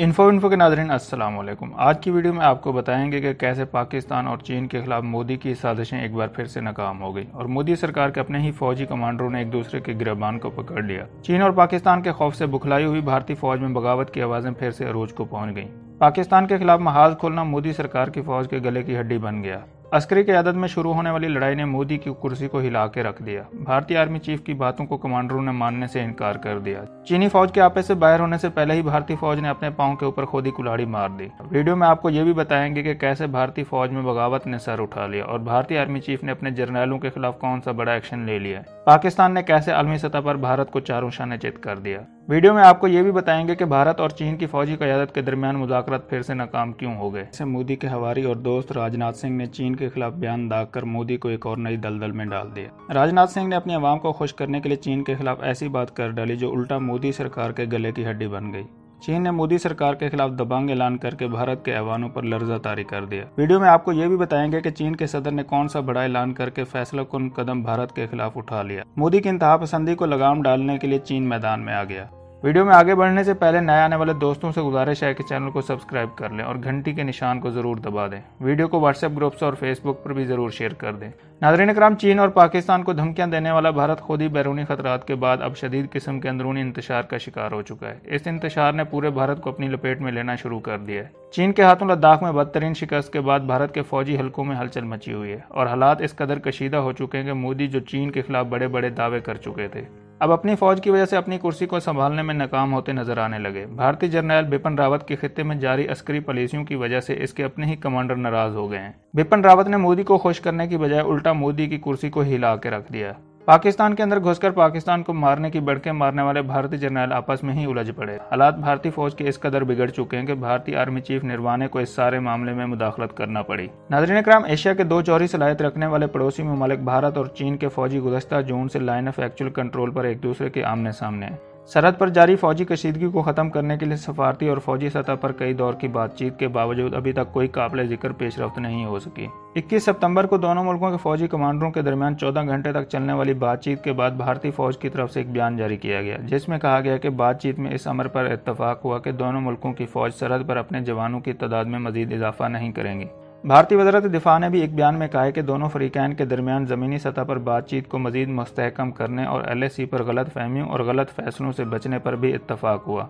Info info के नाजरीन अस्सलाम वालेकुम आज की वीडियो में आपको बताएँगे कि कैसे पाकिस्तान और चीन के खिलाफ मोदी की साजिशें एक बार फिर से नाकाम हो गई और मोदी सरकार के अपने ही फौजी कमांडरों ने एक दूसरे के गिरबान को पकड़ लिया। चीन और पाकिस्तान के खौफ से बुखलाई हुई भारतीय फौज में बगावत की आवाज़ें फिर से अरूज को पहुँच गईं। पाकिस्तान के खिलाफ महाज खोलना मोदी सरकार की फौज के गले की हड्डी बन गया। अस्करी की आदत में शुरू होने वाली लड़ाई ने मोदी की कुर्सी को हिला के रख दिया। भारतीय आर्मी चीफ की बातों को कमांडरों ने मानने से इनकार कर दिया। चीनी फौज के आपे से बाहर होने से पहले ही भारतीय फौज ने अपने पाँव के ऊपर खुद ही कुल्हाड़ी मार दी। वीडियो में आपको ये भी बताएँगे कि कैसे भारतीय फौज में बगावत ने सर उठा लिया और भारतीय आर्मी चीफ ने अपने जर्नैलों के खिलाफ कौन सा बड़ा एक्शन ले लिया पाकिस्तान ने कैसे आलमी सतह पर भारत को चारों शाने चित कर दिया? वीडियो में आपको ये भी बताएँगे कि भारत और चीन की फौजी क्यादत के दरमियान मुजाकरत फिर से नाकाम क्यों हो गए? इसे मोदी के हवारी और दोस्त राजनाथ सिंह ने चीन के खिलाफ बयान दाग कर मोदी को एक और नई दलदल में डाल दिया। राजनाथ सिंह ने अपनी आवाम को खुश करने के लिए चीन के खिलाफ ऐसी बात कर डाली जो उल्टा मोदी सरकार के गले की हड्डी बन गई। चीन ने मोदी सरकार के खिलाफ दबंग ऐलान करके भारत के ऐवानों पर लर्जा तारी कर दिया। वीडियो में आपको ये भी बताएँगे कि चीन के सदर ने कौन सा बड़ा ऐलान करके फैसला कदम भारत के खिलाफ उठा लिया। मोदी की इंतहा पसंदी को लगाम डालने के लिए चीन मैदान में आ गया। वीडियो में आगे बढ़ने से पहले नए आने वाले दोस्तों से गुजारिश है कि चैनल को सब्सक्राइब कर लें और घंटी के निशान को ज़रूर दबा दें। वीडियो को व्हाट्सएप ग्रुप्स और फेसबुक पर भी ज़रूर शेयर कर दें। नादरीन कराम चीन और पाकिस्तान को धमकियाँ देने वाला भारत खुद ही बैरूनी खतरात के बाद अब शदीद किस्म के अंदरूनी इंतज़ार का शिकार हो चुका है। इस इंतज़ार ने पूरे भारत को अपनी लपेट में लेना शुरू कर दिया है। चीन के हाथों लद्दाख में बदतरीन शिकस्त के बाद भारत के फौजी हलकों में हलचल मची हुई है और हालात इस कदर कशीदा हो चुके हैं कि मोदी जो चीन के खिलाफ बड़े बड़े दावे कर चुके थे। अब अपनी फौज की वजह से अपनी कुर्सी को संभालने में नाकाम होते नज़र आने लगे। भारतीय जनरल बिपिन रावत के खत्े में जारी अस्करी पॉलिसियों की वजह से इसके अपने ही कमांडर नाराज़ हो गए हैं। बिपिन रावत ने मोदी को खुश करने की बजाय उल्टा मोदी की कुर्सी को हिला के रख दिया। पाकिस्तान के अंदर घुसकर पाकिस्तान को मारने की बढ़के मारने वाले भारतीय जनरल आपस में ही उलझ पड़े। हालात भारतीय फौज के इस कदर बिगड़ चुके हैं कि भारतीय आर्मी चीफ निर्वाणे को इस सारे मामले में मुदाखलत करना पड़ी। नाजरीन कराम एशिया के दो चौरी सलाहियत रखने वाले पड़ोसी ममालिक भारत और चीन के फौजी गुजस्ता जून से लाइन ऑफ़ एक्चुअल कंट्रोल पर एक दूसरे के आमने सामने सरहद पर जारी फौजी कशीदगी को ख़त्म करने के लिए सफारती और फौजी सतह पर कई दौर की बातचीत के बावजूद अभी तक कोई काबिल ज़िक्र पेशरफ नहीं हो सकी। 21 सितंबर को दोनों मुल्कों के फौजी कमांडरों के दरमियान 14 घंटे तक चलने वाली बातचीत के बाद भारतीय फौज की तरफ़ से एक बयान जारी किया गया, जिसमें कहा गया कि बातचीत में इस अमर पर इतफाक हुआ कि दोनों मुल्कों की फौज सरहद पर अपने जवानों की तादाद में मजीद इजाफा नहीं करेंगी। भारतीय वजारत दिफा ने भी एक बयान में कहा है कि दोनों फरीकैन के दरमियान ज़मीनी सतह पर बातचीत को मजीद मस्तकम करने और एल एस सी पर गलत फहमियों और गलत फैसलों से बचने पर भी इतफाक हुआ।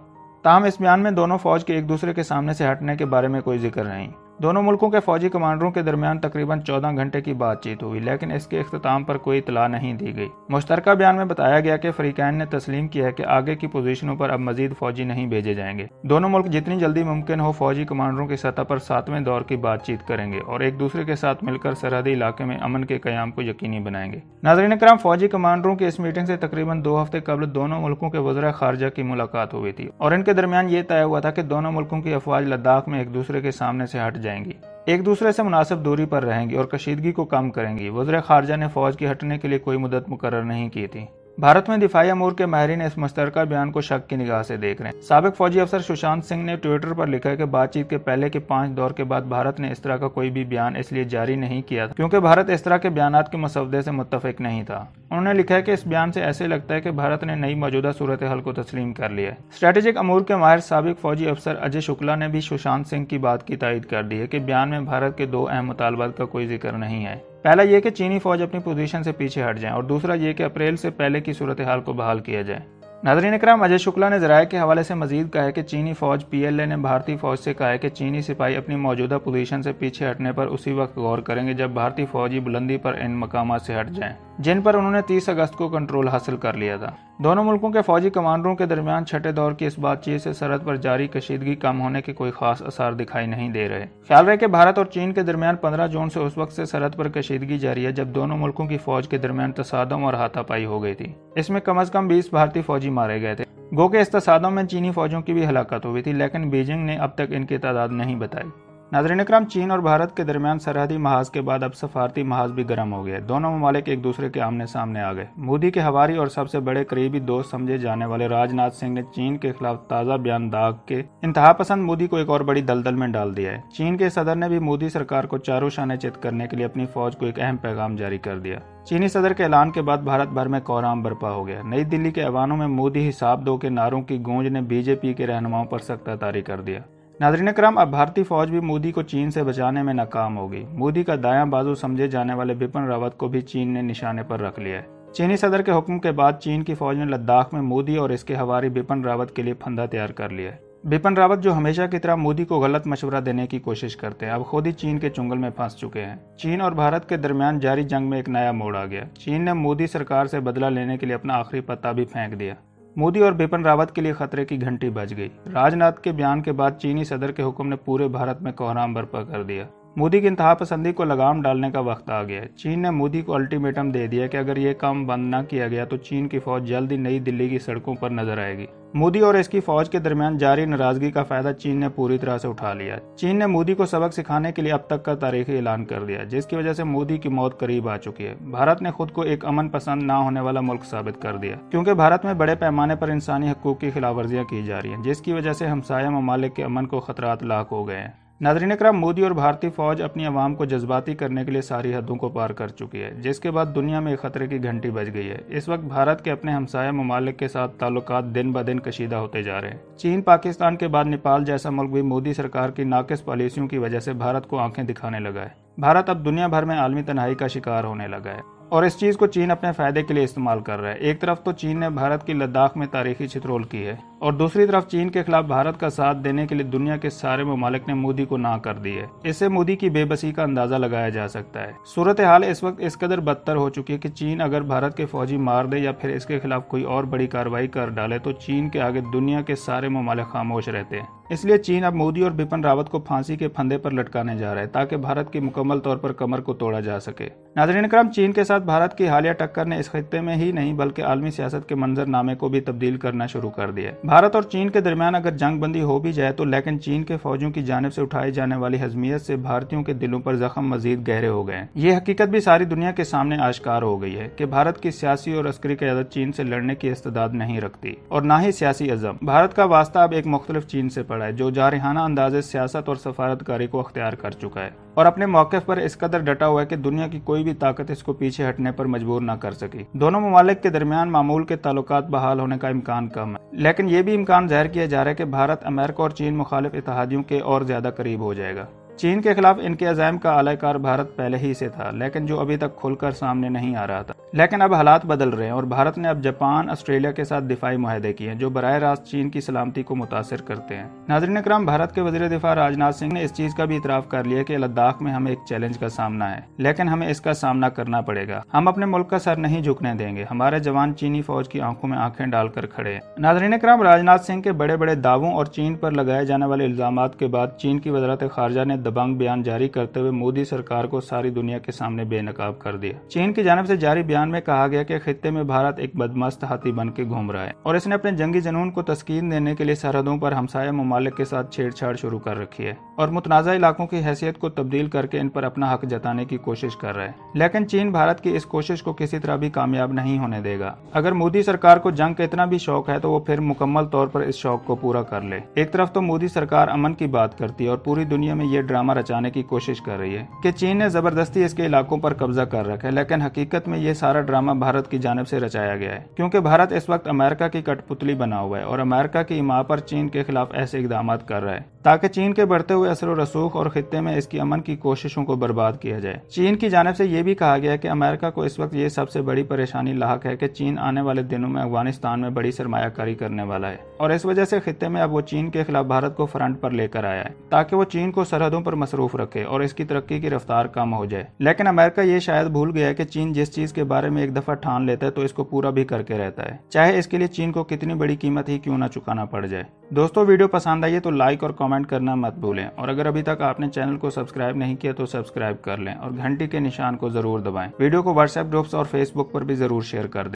ताहम इस बयान में दोनों फौज के एक दूसरे के सामने से हटने के बारे में कोई ज़िक्र नहीं। दोनों मुल्कों के फौजी कमांडरों के दरमियान तकरीबन 14 घंटे की बातचीत हुई, लेकिन इसके अख्ताम पर कोई इतला नहीं दी गई। मुश्तर बयान में बताया गया कि फरीकैन ने तस्लीम किया है कि आगे की पोजीशनों पर अब मजीद फौजी नहीं भेजे जाएँगे। दोनों मुल्क जितनी जल्दी मुमकिन हो फौजी कमांडरों की सतह पर सातवें दौर की बातचीत करेंगे और एक दूसरे के साथ मिलकर सरहदी इलाके में अमन के क्याम को यकीनी बनाएँगे। नाजरीन कराम फौजी कमांडरों की इस मीटिंग से तकरीबन दो हफ़्ते कबल दोनों मुल्कों के वजरा खारजा की मुलाकात हुई थी और इनके दरमियान ये तय हुआ था कि दोनों मुल्कों की अफवाज लद्दाख में एक दूसरे के सामने से हट जाएँगी। एक दूसरे से मुनासिब दूरी पर रहेंगी और कशीदगी को कम करेंगी। वजर खारजा ने फौज के हटने के लिए कोई मदद मुकर नहीं की थी। भारत में दिफाई अमूर के माहरीन इस मुश्तर बयान को शक की निगाह से देख रहे हैं। सबक फौजी अफसर सुशांत सिंह ने ट्विटर पर लिखा है कि बातचीत के पहले के पाँच दौर के बाद भारत ने इस तरह का कोई भी बयान इसलिए जारी नहीं किया क्योंकि भारत इस तरह के बयान के मसवदे से मुतफिक नहीं था। उन्होंने लिखा है कि इस बयान से ऐसे लगता है कि भारत ने नई मौजूदा सूरत हाल को तस्लीम कर लिया है। स्ट्रेटेजिक अमूर के माहिर सबक फौजी अफसर अजय शुक्ला ने भी सुशांत सिंह की बात की तायद कर दी है कि बयान में भारत के दो अहम मुतालबात का कोई ज़िक्र नहीं है। पहला ये कि चीनी फौज अपनी पोजीशन से पीछे हट जाए और दूसरा ये कि अप्रैल से पहले की सूरत हाल को बहाल किया जाए। नाजरीन कराम अजय शुक्ला ने जराये के हवाले से मजीद कहा है कि चीनी फौज, पीएलए ने भारतीय फौज से कहा है कि चीनी सिपाही अपनी मौजूदा पोजीशन से पीछे हटने पर उसी वक्त गौर करेंगे जब भारतीय फौजी बुलंदी पर इन मकाम से हट जाएँ, जिन पर उन्होंने 30 अगस्त को कंट्रोल हासिल कर लिया था। दोनों मुल्कों के फौजी कमांडरों के दरमियान छठे दौर की इस बातचीत से सरहद पर जारी कशीदगी कम होने के कोई खास असर दिखाई नहीं दे रहे। ख्याल रहे कि भारत और चीन के दरमियान 15 जून से उस वक्त से सरहद पर कशीदगी जारी है, जब दोनों मुल्कों की फौज के दरमियान तसादम और हाथापाई हो गई थी। इसमें कम अज कम बीस भारतीय फौजी मारे गए थे। गो के इस तसादों में चीनी फौजों की भी हलाकत हुई थी, लेकिन बीजिंग ने अब तक इनकी तादाद नहीं बताई। नाजरीन कराम चीन और भारत के दरमियान सरहदी महाज के बाद अब सफारती महाज भी गर्म हो गए दोनों ममालिक एक दूसरे के आमने सामने आ गए। मोदी के हवारी और सबसे बड़े करीबी दोस्त समझे जाने वाले राजनाथ सिंह ने चीन के खिलाफ ताज़ा बयान दाग के इंतहा पसंद मोदी को एक और बड़ी दलदल में डाल दिया है। चीन के सदर ने भी मोदी सरकार को चारों शाने चित करने के लिए अपनी फौज को एक अहम पैगाम जारी कर दिया। चीनी सदर के ऐलान के बाद भारत भर में कोहराम बर्पा हो गया। नई दिल्ली के ऐवानों में मोदी हिसाब दो के नारों की गूंज ने बीजेपी के रहनुमाओं पर सख्त तारी कर दिया। नाजरीन कराम, अब भारतीय फौज भी मोदी को चीन से बचाने में नाकाम हो गई। मोदी का दायां बाजू समझे जाने वाले बिपिन रावत को भी चीन ने निशाने पर रख लिया है। चीनी सदर के हुक्म के बाद चीन की फौज ने लद्दाख में मोदी और इसके हवारी बिपिन रावत के लिए फंदा तैयार कर लिया है। बिपिन रावत जो हमेशा की तरह मोदी को गलत मशवरा देने की कोशिश करते हैं, अब खुद ही चीन के चुंगल में फंस चुके हैं। चीन और भारत के दरमियान जारी जंग में एक नया मोड़ आ गया। चीन ने मोदी सरकार से बदला लेने के लिए अपना आखिरी पत्ता भी फेंक दिया। मोदी और बिपिन रावत के लिए खतरे की घंटी बज गई। राजनाथ के बयान के बाद चीनी सदर के हुक्म ने पूरे भारत में कोहराम बर्पा कर दिया। मोदी की इंतहा पसंदी को लगाम डालने का वक्त आ गया चीन ने मोदी को अल्टीमेटम दे दिया कि अगर ये काम बंद न किया गया तो चीन की फौज जल्द ही नई दिल्ली की सड़कों पर नज़र आएगी। मोदी और इसकी फौज के दरमियान जारी नाराज़गी का फ़ायदा चीन ने पूरी तरह से उठा लिया चीन ने मोदी को सबक सिखाने के लिए अब तक का तारीखी ऐलान कर दिया जिसकी वजह से मोदी की मौत करीब आ चुकी है। भारत ने खुद को एक अमन पसंद न होने वाला मुल्क साबित कर दिया क्योंकि भारत में बड़े पैमाने पर इंसानी हकूक की खिलाफ वर्जियाँ की जा रही है, जिसकी वजह से हमसाया ममालिक के अमन को खतरात लाक हो गए हैं। नाजरीन कराम मोदी और भारतीय फौज अपनी आवाम को जज्बाती करने के लिए सारी हदों को पार कर चुकी है, जिसके बाद दुनिया में खतरे की घंटी बज गई है। इस वक्त भारत के अपने हमसाया ममालिक के साथ ताल्लुक दिन ब दिन कशीदा होते जा रहे हैं। चीन, पाकिस्तान के बाद नेपाल जैसा मुल्क भी मोदी सरकार की नाकस पॉलिसियों की वजह से भारत को आँखें दिखाने लगा है। भारत अब दुनिया भर में आलमी तनहाई का शिकार होने लगा है और इस चीज़ को चीन अपने फ़ायदे के लिए इस्तेमाल कर रहा है। एक तरफ़ तो चीन ने भारत की लद्दाख में तारीखी चित्रोल की है और दूसरी तरफ़ चीन के खिलाफ भारत का साथ देने के लिए दुनिया के सारे ममालिक ने मोदी को ना कर दी है इससे मोदी की बेबसी का अंदाज़ा लगाया जा सकता है। सूरत हाल इस वक्त इस कदर बदतर हो चुकी है कि चीन अगर भारत के फौजी मार दे या फिर इसके खिलाफ कोई और बड़ी कार्रवाई कर डाले तो चीन के आगे दुनिया के सारे ममालिक खामोश रहते हैं। इसलिए चीन अब मोदी और बिपिन रावत को फांसी के फंदे पर लटकाने जा रहा है, ताकि भारत की मुकम्मल तौर पर कमर को तोड़ा जा सके। नाजरीन क्रम चीन के साथ भारत की हालिया टक्कर ने इस खत्े में ही नहीं, बल्कि आलमी सियासत के मंजरनामे को भी तब्दील करना शुरू कर दिया भारत और चीन के दरमियान अगर जंग बंदी हो भी जाए तो लेकिन चीन के फौजों की जानब से उठाई जाने वाली हजमियत से भारतीयों के दिलों पर जख्म मजीद गहरे हो गए ये हकीकत भी सारी दुनिया के सामने आश्कार हो गई है की भारत की सियासी और अस्करी क्यादत चीन से लड़ने की इस्तदाद नहीं रखती, और न ही सियासी अजम। भारत का वास्ता अब एक मुख्तलिफ़ चीन से पड़ा है, जो जारहाना अंदाजे सियासत और सफारतकारी को अख्तियार कर चुका है, और अपने मौके पर इस कदर डटा हुआ है कि दुनिया की कोई भी ताकत इसको पीछे हटने पर मजबूर न कर सकी। दोनों ममालिक के दरमियान मामूल के ताल्लुक बहाल होने का इम्कान कम है, लेकिन ये भी इम्कान ज़ाहिर किया जा रहा है कि भारत, अमेरिका और चीन मुखालिफ इतिहादियों के और ज़्यादा करीब हो जाएगा। चीन के खिलाफ इनके अजायम का आलाकार भारत पहले ही से था, लेकिन जो अभी तक खुलकर सामने नहीं आ रहा था। लेकिन अब हालात बदल रहे हैं और भारत ने अब जापान, ऑस्ट्रेलिया के साथ दिफाई माहे किए हैं, जो बर रास्त चीन की सलामती को मुतासर करते हैं। नाजरीन कराम भारत के वजी दिफा राजनाथ सिंह ने इस चीज़ का भी इतराफ कर लिया कि लद्दाख में हमें एक चैलेंज का सामना है, लेकिन हमें इसका सामना करना पड़ेगा। हम अपने मुल्क का सर नहीं झुकने देंगे, हमारे जवान चीनी फौज की आँखों में आँखें डालकर खड़े हैं। नाजरीन कराम राजनाथ सिंह के बड़े बड़े दावों और चीन पर लगाए जाने वाले इल्ज़ाम के बाद चीन की वजारत खारजा ने दबंग बयान जारी करते हुए मोदी सरकार को सारी दुनिया के सामने बेनकाब कर दिया। चीन की जानब से जारी बयान में कहा गया कि खत्े में भारत एक बदमस्त हाथी बन के घूम रहा है और इसने अपने जंगी जनून को तस्कीन देने के लिए सरहदों पर हमसाया ममालिक के साथ छेड़छाड़ शुरू कर रखी है और मुतनाज़ा इलाकों की हैसियत को तब्दील करके इन पर अपना हक जताने की कोशिश कर रहा है। लेकिन चीन भारत की इस कोशिश को किसी तरह भी कामयाब नहीं होने देगा। अगर मोदी सरकार को जंग का इतना भी शौक है तो वो फिर मुकम्मल तौर पर इस शौक को पूरा कर ले। एक तरफ़ तो मोदी सरकार अमन की बात करती है और पूरी दुनिया में ये ड्रामा रचाने की कोशिश कर रही है कि चीन ने ज़बरदस्ती इसके इलाकों पर कब्जा कर रखा है, लेकिन हकीकत में ये सारा ड्रामा भारत की जानब से रचाया गया है, क्योंकि भारत इस वक्त अमेरिका की कठपुतली बना हुआ है और अमेरिका की इमा पर चीन के खिलाफ ऐसे इकदाम कर रहा है, ताकि चीन के बढ़ते हुए असर रसूख और खत्े में इसकी अमन की कोशिशों को बर्बाद किया जाए। चीन की जानब से यह भी कहा गया कि अमेरिका को इस वक्त ये सबसे बड़ी परेशानी लाक है कि चीन आने वाले दिनों में अफ़गानिस्तान में बड़ी सरमायाकारी करने वाला है, और इस वजह से खत्े में अब वो चीन के खिलाफ भारत को फ्रंट पर लेकर आया है, ताकि वो चीन को सरहदों पर मसरूफ रखे और इसकी तरक्की की रफ्तार कम हो जाए। लेकिन अमेरिका ये शायद भूल गया है कि चीन जिस चीज़ के बारे में एक दफ़ा ठान लेता है तो इसको पूरा भी करके रहता है। चाहे इसके लिए चीन को कितनी बड़ी कीमत ही क्यों ना चुकाना पड़ जाए। दोस्तों, वीडियो पसंद आई है तो लाइक और कमेंट करना मत भूलें। और अगर अभी तक आपने चैनल को सब्सक्राइब नहीं किया तो सब्सक्राइब कर लें और घंटी के निशान को ज़रूर दबाएँ। वीडियो को व्हाट्सएप ग्रुप्स और फेसबुक पर भी ज़रूर शेयर कर दें।